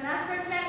When I first met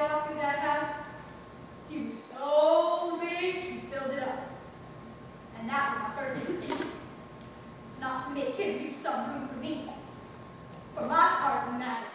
Walked through that house, he was so big, he filled it up. And that was my first instinct. Not to make him leave some room for me. For my part, matter.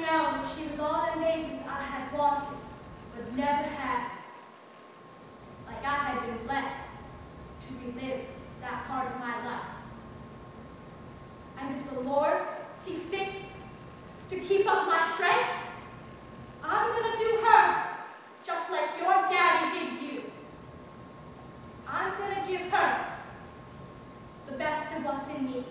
now when she was all the babies I had wanted, but never had. Like I had been left to relive that part of my life. And if the Lord see fit to keep up my strength, I'm going to do her just like your daddy did you. I'm going to give her the best of what's in me.